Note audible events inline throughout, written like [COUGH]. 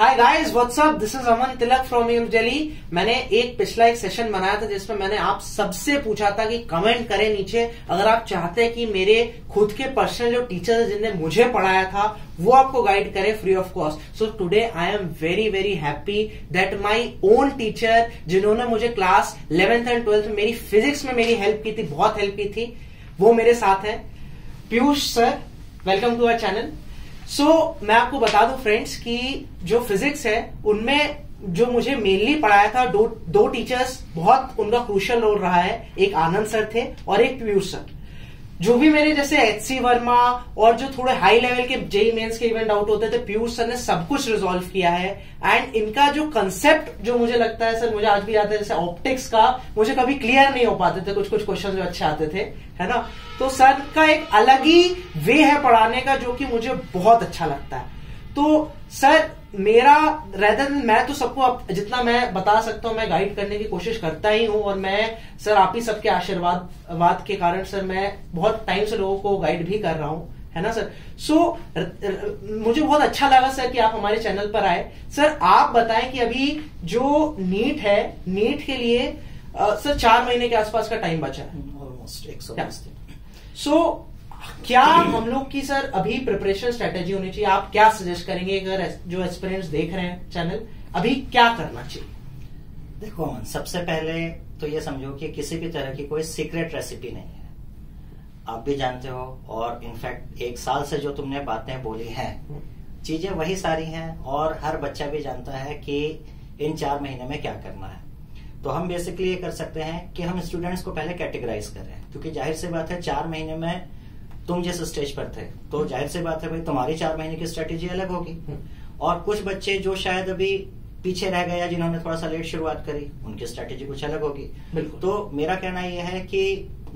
Hi guys what's up this is Aman Tilak from your Delhi मैंने एक पिछला एक सेशन बनाया था जिसमें मैंने आप सबसे पूछा था कि कमेंट करें नीचे। अगर आप चाहते हैं कि मेरे खुद के पर्सनल जो टीचर जिनने मुझे पढ़ाया था, वो आपको गाइड करे free of cost so today I am very very happy that my own teacher जिन्होंने मुझे क्लास इलेवेंथ एंड ट्वेल्थ में मेरी फिजिक्स में मेरी हेल्प की थी, बहुत हेल्प की थी, वो मेरे साथ है। Piyush sir welcome to our channel so so, मैं आपको बता दू फ्रेंड्स कि जो फिजिक्स है उनमें जो मुझे मेनली पढ़ाया था दो दो टीचर्स बहुत उनका क्रूशल रोल रहा है। एक आनंद सर थे और एक पीयूष सर जो भी मेरे जैसे एच सी वर्मा और जो थोड़े हाई लेवल के जेई मेन्स के इवेंट आउट होते थे पीयूष सर ने सब कुछ रिजोल्व किया है। एंड इनका जो कंसेप्ट जो मुझे लगता है सर मुझे आज भी आता है, जैसे ऑप्टिक्स का मुझे कभी क्लियर नहीं हो पाते थे कुछ कुछ क्वेश्चन जो अच्छे आते थे, है ना? तो सर का एक अलग ही वे है पढ़ाने का, जो कि मुझे बहुत अच्छा लगता है। तो सर मेरा रेदर मैं तो सबको जितना मैं बता सकता हूँ मैं गाइड करने की कोशिश करता ही हूँ और मैं सर आप ही सबके आशीर्वाद वाद के कारण सर मैं बहुत टाइम से लोगों को गाइड भी कर रहा हूँ है ना सर सो so, मुझे बहुत अच्छा लगा सर कि आप हमारे चैनल पर आए। सर आप बताएँ कि अभी जो नीट है नीट के लिए आ, सर चार महीने के आसपास का टाइम बचा है। ऑलमोस्ट एक सो क्या हम लोग की सर अभी प्रिपरेशन स्ट्रेटेजी होनी चाहिए? आप क्या सजेस्ट करेंगे अगर जो एक्सपीरियंस देख रहे हैं चैनल अभी क्या करना चाहिए? देखो, सबसे पहले तो ये समझो कि किसी भी तरह की कोई सीक्रेट रेसिपी नहीं है। आप भी जानते हो, और इनफैक्ट एक साल से जो तुमने बातें बोली हैं, चीज़ें वही सारी हैं, और हर बच्चा भी जानता है कि इन चार महीने में क्या करना है। तो हम बेसिकली ये कर सकते हैं कि हम स्टूडेंट्स को पहले कैटेगराइज करें क्योंकि ज़ाहिर सी बात है, चार महीने में तुम जिस स्टेज पर थे तो। ज़ाहिर सी बात है भाई तुम्हारी चार महीने की स्ट्रेटेजी अलग होगी हम्म। और कुछ बच्चे जो शायद अभी पीछे रह गया जिन्होंने थोड़ा सा लेट शुरुआत करी उनकी स्ट्रेटेजी कुछ अलग होगी तो मेरा कहना यह है कि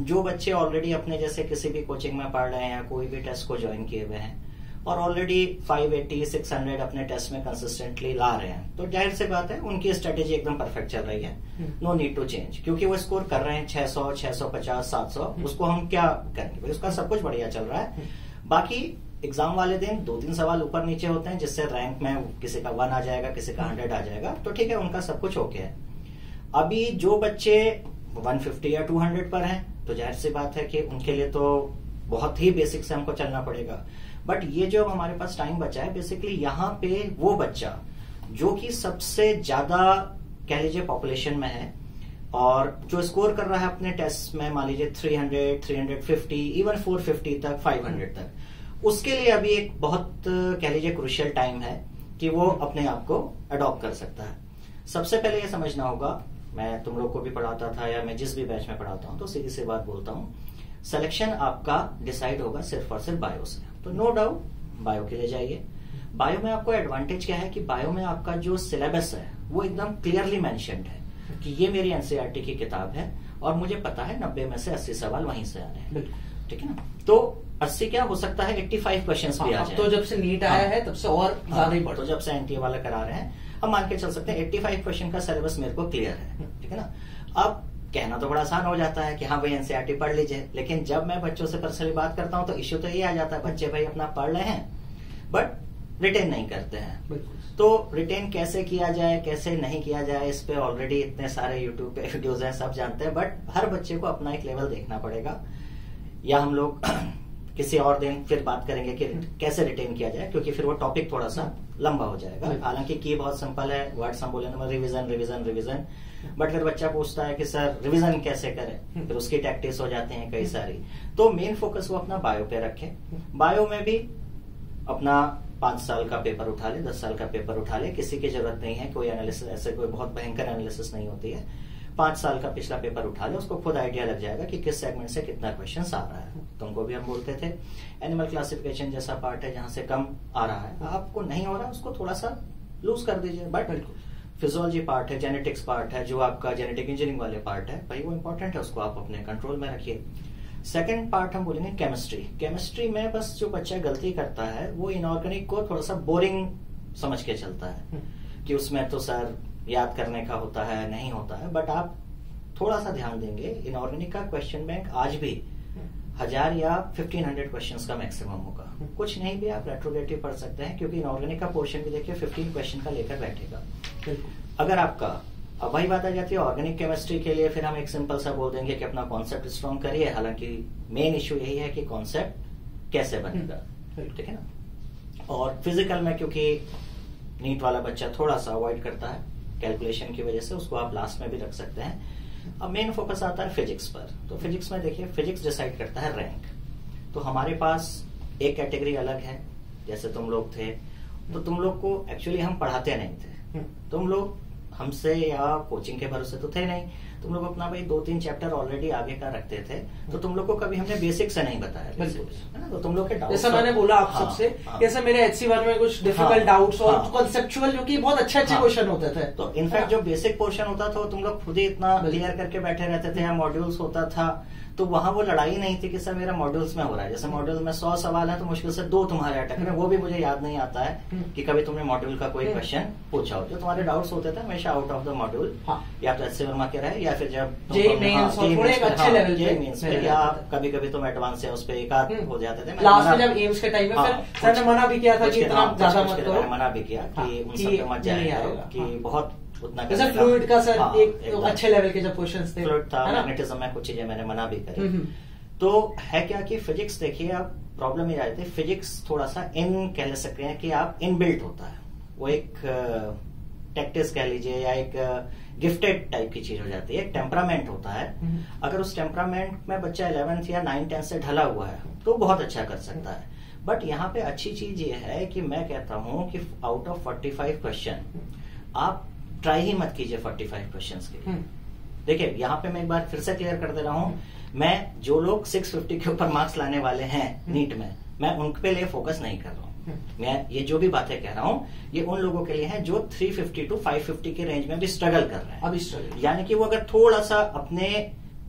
जो बच्चे ऑलरेडी अपने जैसे किसी भी कोचिंग में पढ़ रहे हैं कोई भी टेस्ट को ज्वाइन किए हुए हैं और ऑलरेडी 580 600 अपने टेस्ट में कंसिस्टेंटली ला रहे हैं। तो ज़ाहिर सी बात है उनकी स्ट्रेटेजी एकदम परफेक्ट चल रही है। नो नीड टू चेंज क्योंकि वो स्कोर कर रहे हैं 600 650 700 उसको हम क्या करेंगे? उसका सब कुछ बढ़िया चल रहा है। हम्म। बाकी एग्ज़ाम वाले दिन दो तीन सवाल ऊपर नीचे होते हैं जिससे रैंक में किसी का वन आ जाएगा किसी का हंड्रेड आ जाएगा। तो ठीक है उनका सब कुछ ओके है। अभी जो बच्चे 150 या 200 पर हैं तो ज़ाहिर सी बात है कि उनके लिए तो बहुत ही बेसिक से हमको चलना पड़ेगा। बट ये जो हमारे पास टाइम बचा है बेसिकली यहाँ पे वो बच्चा जो कि सबसे ज़्यादा कह लीजिए पॉपुलेशन में है और जो स्कोर कर रहा है अपने टेस्ट में मान लीजिए 300, 350, इवन 450 तक 500 तक उसके लिए अभी एक बहुत कह लीजिए क्रुशियल टाइम है कि वो अपने आप को अडॉप्ट कर सकता है। सबसे पहले ये समझना होगा मैं तुम लोग को भी पढ़ाता था या मैं जिस भी बैच में पढ़ाता हूँ तो सीधी सी बात बोलता हूँ सिलेक्शन आपका डिसाइड होगा सिर्फ़ और सिर्फ़ बायो से तो नो डाउट बायो के लिए जाइए। बायो में आपको एडवांटेज क्या है कि बायो में आपका जो सिलेबस है वो एकदम क्लियरली मैंशनड है कि ये मेरी एनसीआरटी की किताब है और मुझे पता है नब्बे में से अस्सी सवाल वहीं से आ रहे हैं। ठीक है ना? तो अस्सी क्या हो सकता है? एट्टी फाइव क्वेश्चन भी आ हाँ, जाए। तो जब से नीट आया हाँ। है तब से और हाँ, ज़्यादा ही बढ़ तो जब से एनटीए वाला करा रहे हैं हम मान के चल सकते हैं एट्टी फाइव क्वेश्चन का सिलेबस मेरे को क्लियर है। ठीक है ना? अब कहना तो बड़ा आसान हो जाता है कि हाँ भाई एनसीआरटी पढ़ लीजिए। लेकिन जब मैं बच्चों से पर्सनली बात करता हूँ तो इश्यू तो ये आ जाता है बच्चे भाई अपना पढ़ रहे हैं बट रिटेन नहीं करते हैं। तो रिटेन कैसे किया जाए कैसे नहीं किया जाए इस पे ऑलरेडी इतने सारे यूट्यूब पे वीडियोज़ हैं सब जानते हैं बट हर बच्चे को अपना एक लेवल देखना पड़ेगा। या हम लोग [CLEARS THROAT] किसी और दिन फिर बात करेंगे कि कैसे रिटेन किया जाए क्योंकि फिर वो टॉपिक थोड़ा सा लंबा हो जाएगा। हालाँकि की बहुत सिंपल है वर्ड्स हम बोले रिविजन रिविजन रिविजन बट फिर बच्चा पूछता है कि, सर रिवीजन कैसे करें। फिर उसकी टैक्टिस हो जाती हैं कई। सारी तो मेन फोकस वो अपना बायो पे रखे बायो। में भी अपना पाँच साल का पेपर उठा ले, दस साल का पेपर उठा ले किसी की ज़रूरत नहीं है, कोई एनालिसिस ऐसे कोई बहुत भयंकर एनालिसिस नहीं होती है पाँच साल का पिछला पेपर उठा ले, उसको खुद आइडिया लग जाएगा कि किस सेगमेंट से कितना क्वेश्चन आ रहा है तुमको भी हम बोलते थे एनिमल क्लासिफिकेशन जैसा पार्ट है जहाँ से कम आ रहा है आपको नहीं हो रहा, उसको थोड़ा सा लूज कर दीजिए बट फिजियोलॉजी पार्ट है जेनेटिक्स पार्ट है जो आपका जेनेटिक इंजीनियरिंग वाले पार्ट है भाई वो इंपॉर्टेंट है उसको आप अपने कंट्रोल में रखिए। सेकेंड पार्ट हम बोलेंगे केमिस्ट्री केमिस्ट्री में बस जो बच्चा गलती करता है वो इनऑर्गेनिक को थोड़ा सा बोरिंग समझ के चलता है हम्म। कि उसमें तो सर याद करने का होता है नहीं होता है बट आप थोड़ा सा ध्यान देंगे इनऑर्गेनिक का क्वेश्चन बैंक आज भी हज़ार या फिफ्टीन हंड्रेड क्वेश्चन का मैक्सिमम होगा। कुछ नहीं भी आप रेट्रोगेटिव पढ़ सकते हैं क्योंकि इनऑर्गेनिक का पोर्शन भी देखिए फिफ्टीन क्वेश्चन का लेकर बैठेगा। अगर आपका अब वही बात आ जाती है ऑर्गेनिक केमिस्ट्री के लिए फिर हम एक सिंपल सा बोल देंगे कि अपना कॉन्सेप्ट स्ट्रॉन्ग करिए। हालाँकि मेन इश्यू यही है कि कॉन्सेप्ट कैसे बनेगा। ठीक है ना? और फ़िज़िकल में क्योंकि नीट वाला बच्चा थोड़ा सा अवॉइड करता है कैलकुलेशन की वजह से उसको आप लास्ट में भी रख सकते हैं। अब मेन फोकस आता है फिजिक्स पर। तो फिजिक्स में देखिए फिजिक्स डिसाइड करता है रैंक तो हमारे पास एक कैटेगरी अलग है जैसे तुम लोग थे। तो तुम लोग को एक्चुअली हम पढ़ाते नहीं थे। हम्म। तुम लोग हमसे या कोचिंग के भरोसे तो थे नहीं। तुम लोग अपना भाई दो तीन चैप्टर ऑलरेडी आगे का रखते थे। तो तुम लोग को कभी हमने बेसिक से नहीं बताया। तो तुम लोग के जैसा मैंने बोला आप हाँ, सबसे हाँ, जैसे मेरे एच सी वन में कुछ डिफ़िकल्ट हाँ, डाउट्स और कॉन्सेप्चुअल हाँ, जो कि बहुत अच्छे अच्छे क्वेश्चन हाँ, होते थे। तो इनफैक्ट हाँ। जो बेसिक पोर्शन होता था वो तुम लोग खुद ही इतना क्लियर करके बैठे रहते थे या मॉड्यूल्स होता था। तो वहाँ वो लड़ाई नहीं थी कि सर मेरा मॉड्यूल्स में हो रहा है। जैसे मॉड्यूल में सौ सवाल है तो मुश्किल से दो तुम्हारे अटक रहे वो भी मुझे याद नहीं आता है हम्म। कि कभी तुमने मॉड्यूल का कोई क्वेश्चन हम्म। पूछा हो। जो तुम्हारे डाउट्स होते थे हमेशा आउट ऑफ़ द मॉड्यूल या तो एच वर्मा के रहे या फिर जब मीन्स या कभी कभी तुम एडवांस है उस पर एक आध हम्म। हो जाते थे। ने मना भी किया था मना भी किया कि हाँ, उन सब मत जाएगा कि हाँ। बहुत उतना जैसे फ्लूइड का सर हाँ, एक अच्छे लेवल के जब क्वेश्चंस थे फ्लूइड था मैग्नेटिज्म में कुछ चीज़ें मैंने मना भी करी। तो है क्या कि फिजिक्स देखिए आप प्रॉब्लम ये है फिजिक्स थोड़ा सा इन कह सकते हैं कि आप इन बिल्ट होता है। वो एक टेक्टिस कह लीजिए या एक गिफ्टेड टाइप की चीज़ हो जाती है एक टेम्परामेंट होता है। हम्म। अगर उस टेम्परामेंट में बच्चा इलेवेंथ या नाइन टेंथ से ढला हुआ है तो बहुत अच्छा कर सकता है। बट यहाँ पे अच्छी चीज़ ये है कि मैं कहता हूँ कि out of forty five question आप ट्राई ही मत कीजिए फोर्टी फाइव क्वेश्चन के हम्म। देखिए यहाँ पे मैं एक बार फिर से क्लियर कर दे रहा हूँ। मैं जो लोग 650 के ऊपर मार्क्स लाने वाले हैं नीट में मैं उन पे लिए फोकस नहीं कर रहा हूँ। मैं ये जो भी बातें कह रहा हूँ ये उन लोगों के लिए है जो 350 टू 550 के रेंज में भी स्ट्रगल कर रहे हैं। अभी स्ट्रगल यानी कि वो अगर थोड़ा सा अपने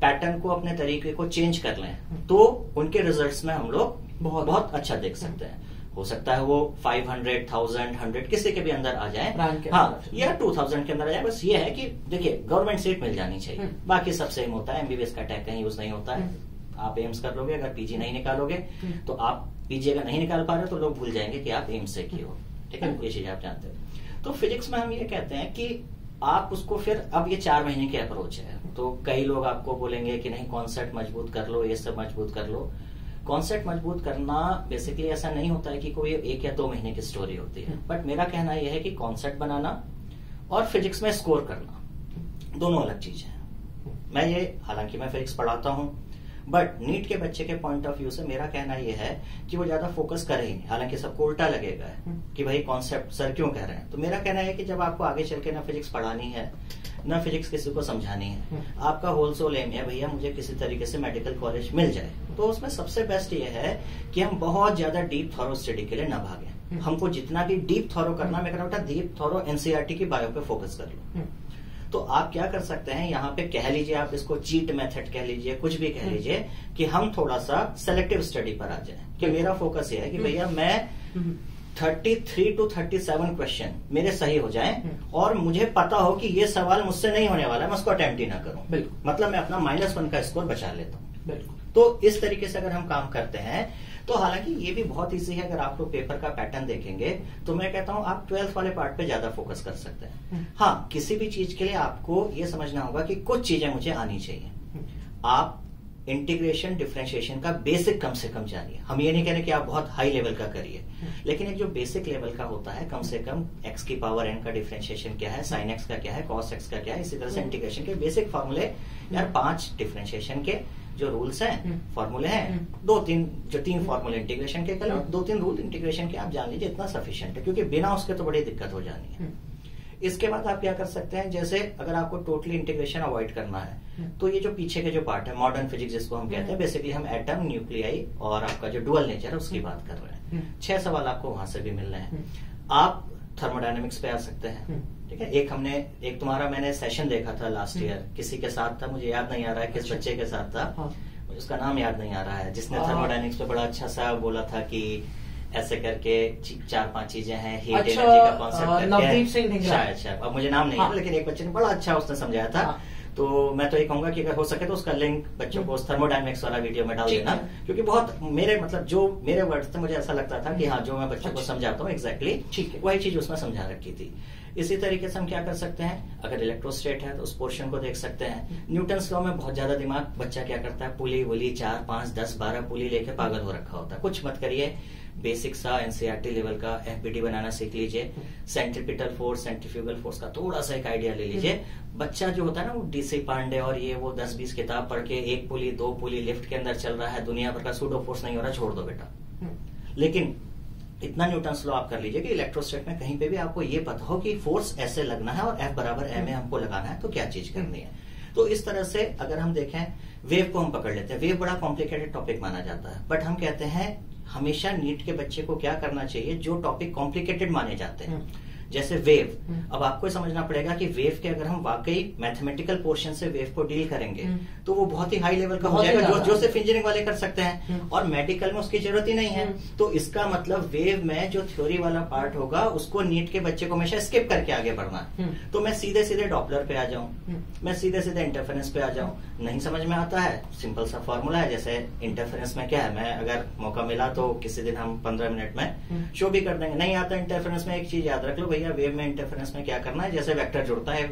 पैटर्न को अपने तरीके को चेंज कर लें तो उनके रिजल्ट्स में हम लोग बहुत बहुत अच्छा देख सकते हैं। हो सकता है वो फाइव हंड्रेड थाउज़ेंड हंड्रेड किसी के भी अंदर आ जाए। हाँ या टू थाउज़ेंड के अंदर आ जाए बस ये है कि देखिए गवर्नमेंट सीट मिल जानी चाहिए। हम्म। बाकी सब सेम होता है एमबीबीएस का टैग कहीं यूज़ नहीं होता है। हम्म। आप एम्स कर लोगे अगर पीजी नहीं निकालोगे हम्म। तो आप पीजी अगर नहीं निकाल पा रहे तो लोग भूल जाएँगे कि आप एम्स से की हो। ठीक है ये चीज़ आप जानते हो। तो फिजिक्स में हम ये कहते हैं कि आप उसको फिर अब ये चार महीने की अप्रोच है। तो कई लोग आपको बोलेंगे कि नहीं कॉन्सेप्ट मज़बूत कर लो ये सब मज़बूत कर लो। कॉन्सेप्ट मज़बूत करना बेसिकली ऐसा नहीं होता है कि कोई एक या दो महीने की स्टोरी होती है बट हम्म। मेरा कहना यह है कि कॉन्सेप्ट बनाना और फिजिक्स में स्कोर करना दोनों अलग चीज़ है मैं ये हालाँकि मैं फिजिक्स पढ़ाता हूँ बट नीट के बच्चे के पॉइंट ऑफ़ व्यू से मेरा कहना यह है कि वो ज़्यादा फोकस करे ही नहीं हालाँकि सबको उल्टा लगेगा हम्म। कि भाई कॉन्सेप्ट सर क्यों कह रहे हैं तो मेरा कहना है कि जब आपको आगे चल के ना फिजिक्स पढ़ानी है ना फिजिक्स किसी को समझानी है आपका आपका होलसेल एम है भैया मुझे किसी तरीके से मेडिकल कॉलेज मिल जाए तो उसमें सबसे बेस्ट ये है कि हम बहुत ज़्यादा डीप थॉरो स्टडी के लिए न भागे हम्म। हमको जितना भी डीप थॉरो करना मैं कहना डीप थॉरो एनसीआरटी की बायो पे फोकस कर लो हम्म। तो आप क्या कर सकते हैं यहाँ पे कह लीजिए आप इसको चीट मेथड कह लीजिए कुछ भी कह हम्म। लीजिए कि हम थोड़ा सा सेलेक्टिव स्टडी पर आ जाए। कि मेरा फोकस ये है कि भैया मैं thirty three to thirty seven question मेरे सही हो जाएँ और मुझे पता हो कि ये सवाल मुझसे नहीं होने वाला है मैं उसको अटेम्प्ट ही ना करूँ। मतलब मैं अपना माइनस वन का स्कोर बचा लेता हूँ। बिल्कुल। तो इस तरीके से अगर हम काम करते हैं तो हालाँकि ये भी बहुत ईजी है अगर आप लोग पेपर का पैटर्न देखेंगे तो मैं कहता हूँ आप ट्वेल्थ वाले पार्ट पे ज़्यादा फोकस कर सकते हैं हम्म। हाँ किसी भी चीज़ के लिए आपको ये समझना होगा कि कुछ चीज़ें मुझे आनी चाहिए हम्म। आप इंटीग्रेशन डिफ्रेंशिएशन का बेसिक कम से कम जानिए हम ये नहीं कह रहे कि आप बहुत हाई लेवल का करिए हम्म। लेकिन एक जो बेसिक लेवल का होता है कम से कम एक्स की पावर एन का डिफ्रेंशिएशन क्या है साइन एक्स का क्या है कॉस एक्स का क्या है इसी तरह से इंटीग्रेशन के बेसिक फॉर्मूले यार पाँच डिफ्रेंशिएशन के जो रूल्स हैं फॉर्मूले हम्म। हैं हम्म। दो तीन जो तीन फॉर्मूले इंटीग्रेशन के कल दो तीन रूल इंटीग्रेशन के आप जान लीजिए इतना सफिशियंट है क्योंकि बिना उसके तो बड़ी दिक्कत हो जानी है। हम्म। इसके बाद आप क्या कर सकते हैं जैसे अगर आपको टोटली इंटीग्रेशन अवॉइड करना है तो ये जो पीछे के जो पार्ट है मॉडर्न फिजिक्स जिसको हम कहते हैं बेसिकली हम एटम न्यूक्लियाई और आपका जो डुअल नेचर है उसकी बात कर रहे हैं। छह सवाल आपको वहाँ से भी मिल रहे हैं आप थर्मोडाइनमिक्स पे आ सकते हैं। ठीक है? एक हमने एक तुम्हारा मैंने सेशन देखा था लास्ट ईयर हम्म। किसी के साथ था? मुझे याद नहीं आ रहा है किस अच्छा। बच्चे के साथ था। हाँ। उसका नाम याद नहीं आ रहा है। जिसने थर्मोडाइनिक्स पे बड़ा अच्छा सा बोला था कि ऐसे करके चार पाँच चीज़ें हैं हीट अच्छा, एनर्जी का कॉन्सेप्ट नवदीप सिंह शायद शायद। अब मुझे नाम नहीं है। हाँ। लेकिन एक बच्चे ने बड़ा अच्छा उसने समझाया था। हाँ। तो मैं तो ये कहूँगा कि अगर हो सके तो उसका लिंक बच्चों को उस थर्मोडाइनमिक्स वाला वीडियो में डाल देना। क्योंकि बहुत मेरे मतलब जो मेरे वर्ड थे मुझे ऐसा लगता था कि हाँ जो मैं बच्चों को अच्छा। समझाता हूँ एग्जैक्टली ठीक वही चीज़ उसमें समझा रखी थी। इसी तरीके से हम क्या कर सकते हैं? अगर इलेक्ट्रोस्टेट है तो उस पोर्शन को देख सकते हैं। न्यूटन लॉ में बहुत ज़्यादा दिमाग बच्चा क्या करता है? पुली वुली चार पाँच दस बारह पुली लेके पागल हो रखा होता है। कुछ मत करिए। बेसिक सा एनसीआरटी लेवल का एफबीडी बनाना सीख लीजिए। सेंट्रिपिटल फोर्स सेंट्रीफ्यूगल फोर्स का थोड़ा सा एक आइडिया ले लीजिए। बच्चा जो होता है ना वो डीसी पांडे और ये वो दस बीस किताब पढ़ के एक पुली दो पुली लिफ्ट के अंदर चल रहा है दुनिया भर का सूडो फोर्स नहीं हो रहा छोड़ दो बेटा। हम्म। लेकिन इतना न्यूटन स्लो आप कर लीजिए कि इलेक्ट्रोस्टेट में कहीं पे भी आपको ये पता हो कि फोर्स ऐसे लगना है और एफ़ बराबर एम ए हमको लगाना है तो क्या चीज़ करनी है? तो इस तरह से अगर हम देखें वेव को हम पकड़ लेते हैं। वेव बड़ा कॉम्प्लिकेटेड टॉपिक माना जाता है। बट हम कहते हैं हमेशा नीट के बच्चे को क्या करना चाहिए? जो टॉपिक कॉम्प्लिकेटेड माने जाते हैं। हम्म। जैसे वेव हम्म। अब आपको समझना पड़ेगा कि वेव के अगर हम वाकई मैथमेटिकल पोर्शन से वेव को डील करेंगे हम्म। तो वो बहुत ही हाई लेवल का हो जाएगा जो जो सिर्फ़ इंजीनियरिंग वाले कर सकते हैं हम्म। और मेडिकल में उसकी ज़रूरत ही नहीं है। तो इसका मतलब वेव में जो थ्योरी वाला पार्ट होगा उसको नीट के बच्चे को हमेशा स्किप करके आगे बढ़ना है। तो मैं सीधे सीधे डॉपलर पे आ जाऊँ। मैं सीधे सीधे इंटरफेरेंस पे आ जाऊँ नहीं समझ में आता है सिंपल सा फॉर्मूला है जैसे इंटरफेरेंस में क्या है मैं अगर मौका मिला तो किसी दिन हम पंद्रह मिनट में। शो भी कर देंगे नहीं आता इंटरफेरेंस में एक चीज़ याद रख लो भैया वेव में इंटरफेरेंस में क्या करना है जैसे वेक्टर जुड़ता है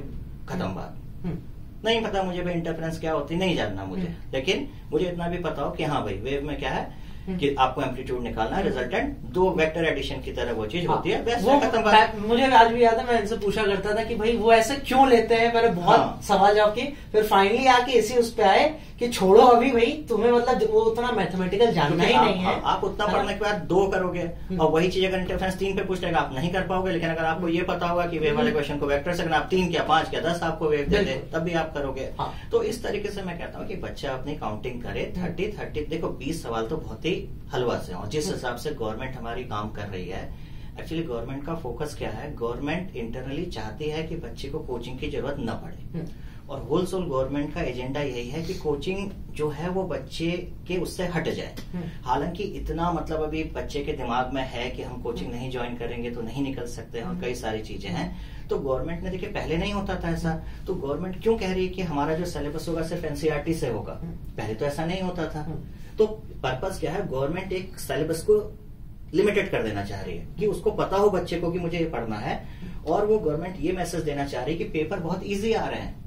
खत्म बात हम्म। नहीं पता मुझे भाई इंटरफेरेंस क्या होती नहीं जानना मुझे हम्म। लेकिन मुझे इतना भी पता हो कि हाँ भाई वेव में क्या है हम्म। कि आपको एम्पलीट्यूड निकालना है रिजल्टेंट दो वेक्टर एडिशन की तरह वो चीज़ होती है हाँ, वो खत्म मुझे आज भी याद है मैं इनसे पूछा करता था कि भाई वो ऐसे क्यों लेते हैं? मैंने बहुत हाँ। सवाल जवाब किए। फिर फाइनली आके इसी उस पे आए कि छोड़ो अभी भाई तुम्हें मतलब वो उतना मैथमेटिकल जानना ही नहीं है। आप उतना पढ़ने के बाद दो करोगे। हम्म। और वही चीज़ अगर इंटरफेरेंस तीन पे पूछ लेगा आप नहीं कर पाओगे। लेकिन अगर आपको ये पता होगा कि वे वाले हम्म। क्वेश्चन को वेक्टर से आप तीन क्या पाँच क्या दस आपको वेव दे दे तब भी आप करोगे। हाँ। तो इस तरीके से मैं कहता हूँ कि बच्चा अपनी काउंटिंग करे। हम्म। थर्टी थर्टी देखो बीस सवाल तो बहुत ही हलवा से। और जिस हिसाब से गवर्नमेंट हमारी काम कर रही है एक्चुअली गवर्नमेंट का फोकस क्या है? गवर्नमेंट इंटरनली चाहती है कि बच्चे को कोचिंग की ज़रूरत न पड़े। हम्म। और होल सोल गवर्नमेंट का एजेंडा यही है कि कोचिंग जो है वो बच्चे के उससे हट जाए। हम्म। हालाँकि इतना मतलब अभी बच्चे के दिमाग में है कि हम कोचिंग नहीं ज्वाइन करेंगे तो नहीं निकल सकते हैं और कई सारी चीज़ें हैं। तो गवर्नमेंट ने देखिए पहले नहीं होता था ऐसा। तो गवर्नमेंट क्यों कह रही है कि हमारा जो सिलेबस होगा सिर्फ़ एनसीईआरटी से होगा? हम्म। पहले तो ऐसा नहीं होता था। हम्म। तो पर्पज क्या है गवर्नमेंट एक सिलेबस को लिमिटेड कर देना चाह रही है कि उसको पता हो बच्चे को कि मुझे ये पढ़ना है और वो गवर्नमेंट ये मैसेज देना चाह रही है कि पेपर बहुत इजी आ रहे हैं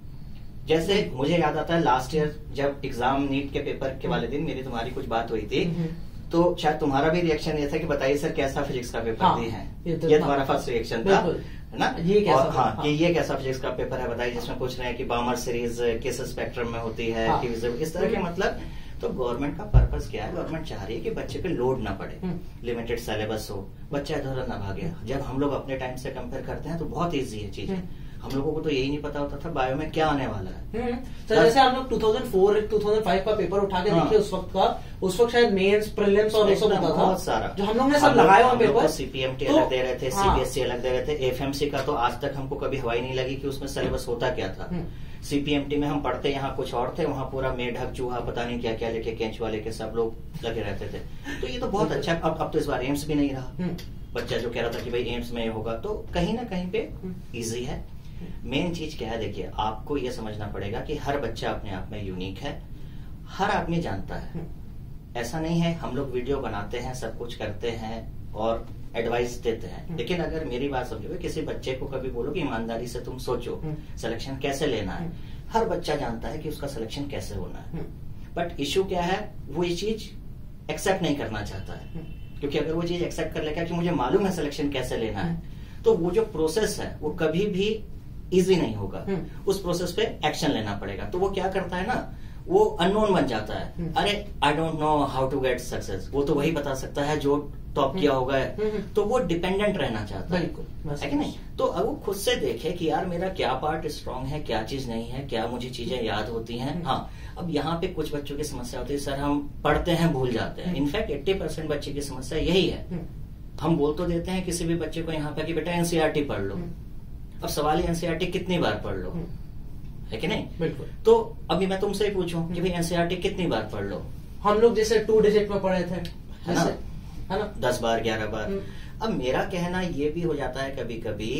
जैसे मुझे याद आता है लास्ट ईयर जब एग्ज़ाम नीट के पेपर के वाले दिन मेरी तुम्हारी कुछ बात हुई थी हम्म। तो शायद तुम्हारा भी रिएक्शन ये था कि बताइए सर कैसा फिजिक्स का पेपर हाँ, दिए हैं ये तो- ये हाँ। तुम्हारा फ़र्स्ट रिएक्शन था ना ये कैसा और हाँ हाँ। कि ये कैसा फिजिक्स का पेपर है बताइए जिसमें पूछ रहे हैं कि बामर सीरीज़ किस स्पेक्ट्रम में होती है हाँ। कि इस तरह के हम्म। मतलब तो गवर्नमेंट का पर्पज क्या है गवर्नमेंट चाह रही है कि बच्चे पे लोड ना पड़े हम्म। लिमिटेड सिलेबस हो बच्चा इधर उधर ना भागे जब हम लोग अपने टाइम से कंपेयर करते हैं तो बहुत ईजी है चीज़ें हम्म। हम लोगों को तो यही नहीं पता होता था बायो में क्या आने वाला है हम्म। तो जैसे हम लोग 2004 2005 का पेपर उठा के हाँ। देखिए उस वक्त का उस वक्त शायद मेंस प्रीलिम्स और सब होता था बहुत सारा जो हम लोग ने सब लगाए हुए पेपर सीपीएमटी तो- अलग दे रहे थे हाँ। सीबीएसई अलग दे रहे थे एफएमसी का तो आज तक हमको कभी हवाई नहीं लगी कि उसमें सिलेबस होता क्या था हम्म। सीपीएमटी में हम पढ़ते यहाँ कुछ और थे वहाँ पूरा मेढक चूहा पता नहीं क्या क्या लेके कैंच वाले के सब लोग लगे रहते थे तो ये तो बहुत अच्छा अब अब तो इस बार एम्स भी नहीं रहा हम्म। बच्चा जो कह रहा था कि भाई एम्स में ये होगा तो कहीं ना कहीं पे हम्म। इजी है मेन चीज़ क्या है देखिए आपको ये समझना पड़ेगा कि हर बच्चा अपने आप में यूनिक है हर आदमी जानता है हम्म। ऐसा नहीं है हम लोग वीडियो बनाते हैं सब कुछ करते हैं और एडवाइस देते हैं हम्म। लेकिन अगर मेरी बात समझोगे किसी बच्चे को कभी बोलो कि ईमानदारी से तुम सोचो हम्म। सिलेक्शन कैसे लेना है हम्म। हर बच्चा जानता है कि उसका सिलेक्शन कैसे होना है हम्म। बट इश्यू क्या है वो ये चीज़ एक्सेप्ट नहीं करना चाहता है हम्म। क्योंकि अगर वो चीज़ एक्सेप्ट कर लेगा कि मुझे मालूम है सिलेक्शन कैसे लेना है तो वो जो प्रोसेस है वो कभी भी इजी नहीं होगा हम्म। उस प्रोसेस पे एक्शन लेना पड़ेगा तो वो क्या करता है ना वो अननोन बन जाता है। हम्म। अरे I don't know how to get success वो तो वही बता सकता है जो टॉप किया होगा। हम्म। तो वो डिपेंडेंट रहना चाहता है। बिल्कुल, है कि नहीं? तो अब वो खुद से देखे कि यार मेरा क्या पार्ट स्ट्रांग है क्या चीज़ नहीं है क्या मुझे चीज़ें याद होती हैं? हम्म। हाँ। अब यहाँ पे कुछ बच्चों की समस्या होती है। सर हम पढ़ते हैं भूल जाते हैं। हम्म। इनफैक्ट एट्टी परसेंट बच्चे की समस्या यही है। हम्म। हम बोल तो देते हैं किसी भी बच्चे को यहाँ पे कि बेटा एनसीआरटी पढ़ लो। हम्म। अब सवाल है एनसीआरटी कितनी बार पढ़ लो? हम्म। है कि नहीं बिल्कुल तो अभी मैं तुमसे ही पूछूँ कि भाई एनसीआरटी कितनी बार पढ़ लो हम लोग जैसे टू डिजिट में पढ़े थे है ना? है ना दस बार ग्यारह बार हम्म। अब मेरा कहना ये भी हो जाता है कभी कभी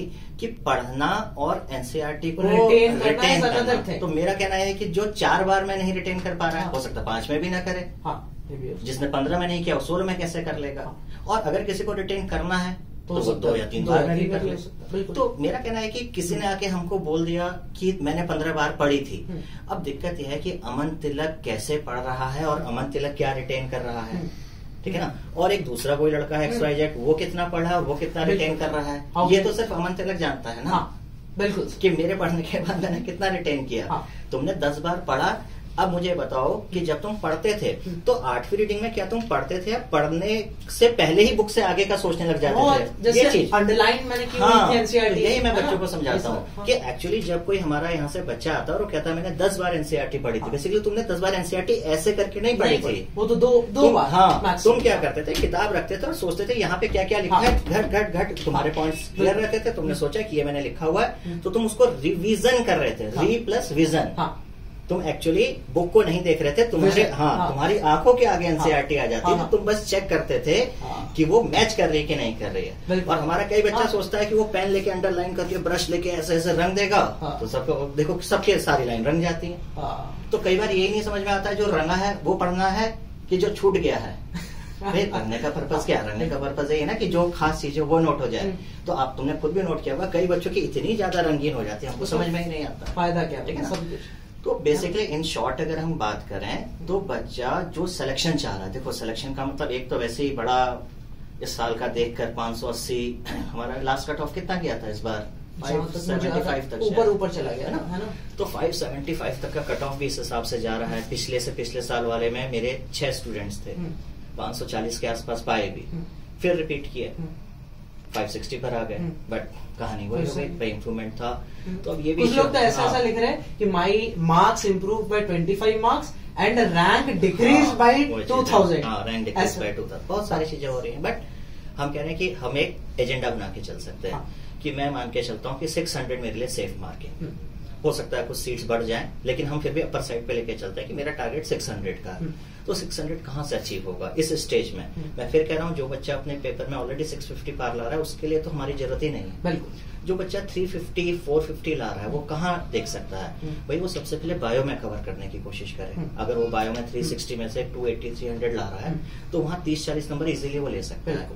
कि पढ़ना और एनसीआरटी को रिटेन करना करना। तो मेरा कहना है कि जो चार बार में नहीं रिटेन कर पा रहा है हाँ। हो सकता है पाँच में भी ना करे हाँ भी जिसने पंद्रह में नहीं किया सोलह में कैसे कर लेगा हाँ। और अगर किसी को रिटेन करना है हो वो सकता दो है, या तीन दो बार तो मेरा कहना है कि किसी ने आके हमको बोल दिया कि मैंने पंद्रह बार पढ़ी थी। हम्म। अब दिक्कत यह है कि अमन तिलक कैसे पढ़ रहा है और अमन तिलक क्या रिटेन कर रहा है। हम्म। ठीक है ना? और एक दूसरा कोई लड़का है एक्स वाई जेड वो कितना पढ़ा है और वो कितना रिटेन कर रहा है? हाँ। ये तो सिर्फ़ अमन तिलक जानता है ना? हाँ बिल्कुल। कि मेरे पढ़ने के बाद मैंने कितना रिटेन किया। हाँ। तुमने दस बार पढ़ा अब मुझे बताओ कि जब तुम पढ़ते थे हम्म। तो आठवीं रीडिंग में क्या तुम पढ़ते थे? या पढ़ने से पहले ही बुक से आगे का सोचने लग जाते थे। ये चीज़। अंडरलाइन मैंने की हाँ तो यही मैं बच्चों को समझाता हूँ हाँ। कि एक्चुअली जब कोई हमारा यहाँ से बच्चा आता है और वो कहता है मैंने दस बार एनसीआरटी पढ़ी थी। हाँ। बेसिकली तुमने दस बार एनसीआरटी ऐसे करके नहीं पढ़ी थी। वो तो दो दो बार हाँ तुम क्या करते थे? किताब रखते थे और सोचते थे यहाँ पे क्या क्या लिखा हाँ। है? घट घट घट तुम्हारे पॉइंट क्लियर रहते थे तुमने सोचा कि ये मैंने लिखा हुआ है। हम्म। तो तुम उसको रिविजन कर रहे थे। हाँ। री प्लस विजन हाँ। तुम एक्चुअली बुक को नहीं देख रहे थे तुम्हारे हाँ, हाँ। तुम्हारी आँखों के आगे एनसीआरटी आ जाती है हाँ। तो तुम बस चेक करते थे हाँ। कि वो मैच कर रही है कि नहीं कर रही है और हमारा कई बच्चा हाँ। सोचता है कि वो पेन लेके अंडरलाइन करके ब्रश लेके ऐसे ऐसे रंग देगा हाँ। तो सबको देखो सबके सारी लाइन रंग जाती है हाँ तो कई बार यही नहीं समझ में आता है जो रंगा है वो पढ़ना है कि जो छूट गया है [LAUGHS] भाई रंगने का पर्पज क्या रंगने का पर्पज यही है ना कि जो खास चीज़ है वो नोट हो जाए हम्म। तो आप तुमने खुद भी नोट किया होगा कई बच्चों की इतनी ज़्यादा रंगीन हो जाती है हमको समझ में ही नहीं आता फ़ायदा क्या ठीक है? सब तो बेसिकली इन शॉर्ट अगर हम बात करें तो बच्चा जो सिलेक्शन चाह रहा है देखो सिलेक्शन का मतलब एक तो वैसे ही बड़ा इस साल का देखकर 580 [CLEARS THROAT] हमारा लास्ट कट ऑफ़ कितना गया था इस बार? जहाँ तक मुझे 575 तक ऊपर ऊपर चला गया ना है ना? तो 575 तक का कट ऑफ़ भी इस हिसाब से जा रहा है। पिछले से पिछले साल वाले में मेरे छह स्टूडेंट्स थे। हम्म, 540 के आसपास पाए भी। हम्म, फिर रिपीट किए हम्म, 560 पर आ गए हम्म। बट कहानी वही हो गई वैसे- भाई इम्प्रूवमेंट था हम्म। तो अब ये भी कुछ लोग तो ऐसा हाँ। ऐसा लिख रहे हैं कि my marks improve by 25 marks and rank decrease हाँ, बाय 2000 है। हाँ रैंक डिक्रीज बाय 2000 बहुत सारी चीज़ें हो रही हैं बट हम कह रहे हैं कि हम एक एजेंडा बना के चल सकते हैं हाँ। कि मैं मान के चलता हूँ कि 600 मेरे लिए सेफ़ मार्क है हम्म, हो सकता है कुछ सीट्स बढ़ जाएँ लेकिन हम फिर भी अपर साइड पे लेके चलते हैं कि मेरा टारगेट 600 का है हम्म। तो 600 कहाँ से अचीव होगा इस स्टेज में हम्म। मैं फिर कह रहा हूँ जो बच्चा अपने पेपर में ऑलरेडी 650 पार ला रहा है उसके लिए तो हमारी ज़रूरत ही नहीं है बिल्कुल जो बच्चा 350 450 ला रहा है वो कहाँ देख सकता है हम्म। भाई वो सबसे पहले बायो में कवर करने की कोशिश करे। अगर वो बायो में 360 में से 280 300 ला रहा है। तो वहाँ 30 40 नंबर इजिली वो ले सकता है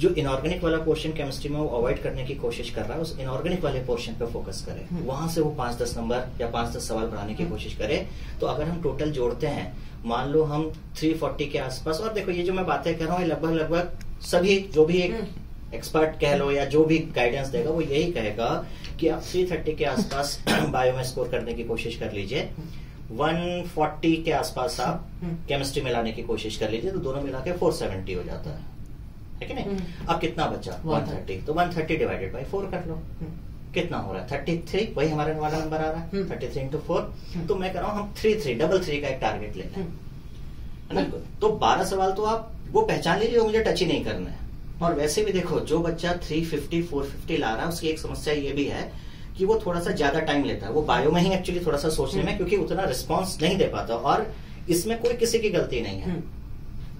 जो इनऑर्गेनिक वाला पोर्शन केमिस्ट्री में वो अवॉइड करने की कोशिश कर रहा है उस इनऑर्गेनिक वाले पोर्शन पे फोकस करे हम्म। वहाँ से वो पाँच दस नंबर या पाँच दस सवाल बनाने की हम्म। कोशिश करे तो अगर हम टोटल जोड़ते हैं मान लो हम 340 के आसपास और देखो ये जो मैं बातें कर रहा हूँ लगभग लगभग सभी जो भी एक हम्म। एक्सपर्ट कह लो या जो भी गाइडेंस देगा वो यही कहेगा कि आप 330 के आसपास [CLEARS THROAT] बायो में स्कोर करने की कोशिश कर लीजिए 140 के आसपास आप हम्म। केमिस्ट्री में लाने की कोशिश कर लीजिए तो दोनों मिला के 470 हो जाता है है कि नहीं? हम्म। अब कितना बचा? 130 तो 130 डिवाइडेड बाई 4 कर लो। हम्म, कितना हो रहा है? 33 वही हमारे वाला नंबर आ रहा है। हम्म। 33 इंटू फोर। तो मैं कह रहा हूँ हम थ्री थ्री डबल थ्री का एक टारगेट ले लें हम्म, है ना? तो 12 सवाल तो आप वो पहचान लीजिए मुझे टच ही नहीं करना है। और वैसे भी देखो जो बच्चा 350 450 ला रहा है उसकी एक समस्या ये भी है कि वो थोड़ा सा ज़्यादा टाइम लेता है। वो बायो में ही एक्चुअली थोड़ा सा सोचने में। क्योंकि उतना रिस्पॉन्स नहीं दे पाता। और इसमें कोई किसी की गलती नहीं है।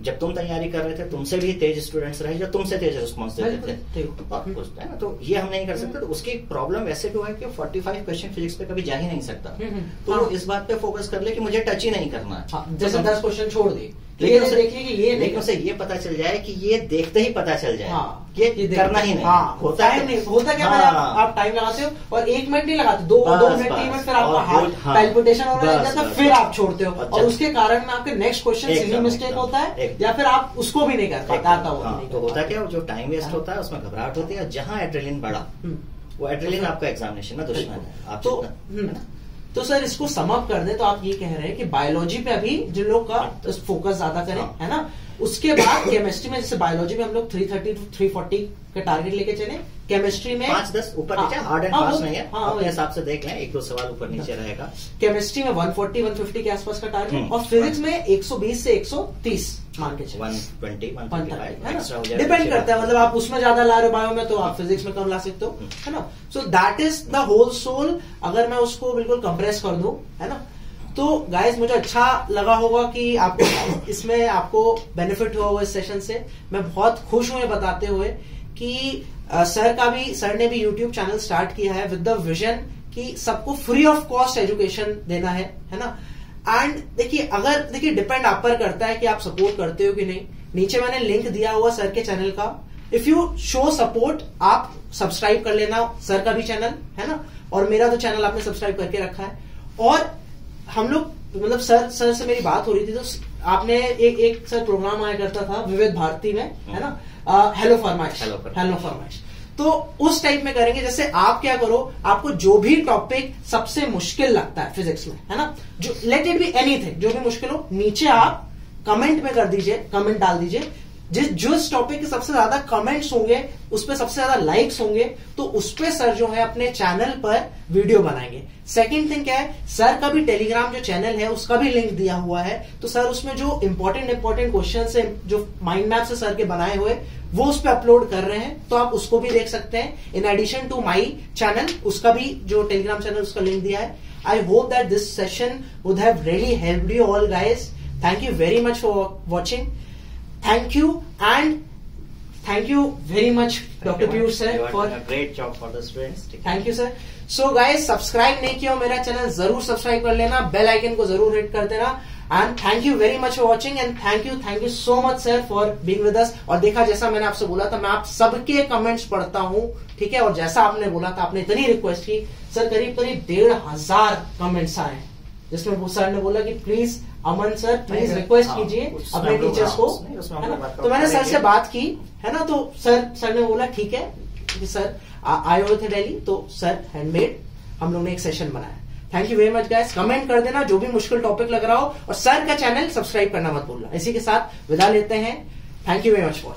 जब तुम तैयारी कर रहे थे तुमसे भी तेज स्टूडेंट्स रहे जो तुमसे तेज रिस्पॉन्स देते रहे थे? और कुछ है ना तो ये हम नहीं कर सकते। तो उसकी प्रॉब्लम ऐसे भी हुआ है कि 45 क्वेश्चन फिजिक्स पे कभी जा ही नहीं सकता। हम्म, हम्म, तो हाँ। इस बात पे फोकस कर ले कि मुझे टच ही नहीं करना है। हाँ, जैसे तो दस क्वेश्चन छोड़ दी लेकिन उसे देखिए कि ये लेकिन उसे ये पता चल जाए कि ये देखते ही पता चल जाए। हाँ ये, करना ही नहीं। हाँ होता टाइम है नहीं होता क्या हाँ, आप, आप टाइम लगाते हो और एक मिनट नहीं लगाते दो बस, दो मिनट तीन मिनट फिर आपका हार्ट वो- हाँ, पैल्पिटेशन होने लग जाता है फिर आप छोड़ते हो। और उसके कारण में आपके नेक्स्ट क्वेश्चन सिली मिस्टेक होता है या फिर आप उसको भी नहीं कर पाते। आता हाँ, तो होता क्या जो टाइम वेस्ट हाँ। होता है उसमें घबराहट होती है जहाँ एड्रेलिन बढ़ा हम्म। वो एड्रेलिन आपका एग्जामिनेशन में दुश्मन है। आप तो है? तो सर इसको समअप कर दे तो आप ये कह रहे हैं कि बायोलॉजी पे अभी जिन लोग का फोकस ज़्यादा करें हाँ। है ना? उसके बाद केमिस्ट्री में जैसे बायोलॉजी में हम लोग 330 टू 340 का टारगेट लेके चले। केमिस्ट्री में पाँच दस ऊपर हाँ, नीचे हार्ड एंड फास्ट नहीं है। हाँ, अपने हिसाब से देख लें एक दो सवाल ऊपर नीचे रहेगा। केमिस्ट्री में 140 150 के आसपास का टारगेट हम्म। और फिजिक्स में 120 से 130 मान के चलिए 120 130, 135 एक्स्ट्रा ना? जाएगा। डिपेंड करता है मतलब आप उसमें ज़्यादा ला रहे हो बायो में तो आप फिजिक्स में कम ला सकते हो हम्म। है ना? So that is the whole soul अगर मैं उसको बिल्कुल कंप्रेस कर दूँ है ना? तो गाइस मुझे अच्छा लगा होगा कि आपको [COUGHS] इसमें आपको बेनिफिट हुआ होगा इस सेशन से। मैं बहुत खुश हूँ ये बताते हुए कि सर का भी सर ने भी यूट्यूब चैनल स्टार्ट किया है विद द विजन कि सबको फ्री ऑफ़ कॉस्ट एजुकेशन देना है है ना? एंड देखिए अगर देखिए डिपेंड आप पर करता है कि आप सपोर्ट करते हो कि नहीं। नीचे मैंने लिंक दिया हुआ सर के चैनल का। इफ़ यू शो सपोर्ट आप सब्सक्राइब कर लेना सर का भी चैनल है ना? और मेरा तो चैनल आपने सब्सक्राइब करके रखा है। और हम लोग मतलब सर सर से मेरी बात हो रही थी तो आपने एक एक सर प्रोग्राम आया करता था विविध भारती में है ना? हेलो फरमाइश हेलो फरमाइश तो उस टाइप में करेंगे, जैसे आप क्या करो, आपको जो भी टॉपिक सबसे मुश्किल लगता है फिजिक्स में, है ना? जो लेट इट बी एनीथिंग जो भी मुश्किल हो, नीचे आप कमेंट में कर दीजिए कमेंट डाल दीजिए जिस जिस टॉपिक के सबसे ज़्यादा कमेंट्स होंगे उस पर सबसे ज़्यादा लाइक्स होंगे तो उस पर सर जो है अपने चैनल पर वीडियो बनाएँगे। सेकंड थिंग क्या है सर का भी टेलीग्राम जो चैनल है, उसका भी लिंक दिया हुआ है। तो सर उसमें जो इंपॉर्टेंट इंपॉर्टेंट क्वेश्चन है, जो माइंड मैप से सर के बनाए हुए, वो उस पर अपलोड कर रहे हैं। तो आप उसको भी देख सकते हैं। In addition to my channel उसका भी जो टेलीग्राम चैनल उसका लिंक दिया है। I hope that this session would have really help you all guys thank you very much for watching thank you and thank you very much dr piyush sir for a great job for the students. Thank you sir. So guys subscribe नहीं किया मेरा channel ज़रूर subscribe कर लेना bell icon को ज़रूर hit कर देना। And thank you very much for watching and thank you thank you so much sir for being with us और देखा जैसा मैंने आपसे बोला था मैं आप सबके कमेंट्स पढ़ता हूँ ठीक है? और जैसा आपने बोला था आपने इतनी रिक्वेस्ट की सर करीब करीब डेढ़ हज़ार कमेंट्स आए जिसमें सर ने बोला कि please Aman sir please request कीजिए अपने टीचर्स को तो मैंने सर से बात की है ना? तो सर सर ने बोला ठीक है कि सर आए हुए थे डेली तो सर हैंडमेड हम लोग ने एक सेशन बनाया। Thank you very much guys comment कर देना जो भी मुश्किल टॉपिक लग रहा हो और सर का चैनल सब्सक्राइब करना मत भूलना। इसी के साथ विदा लेते हैं। Thank you very much for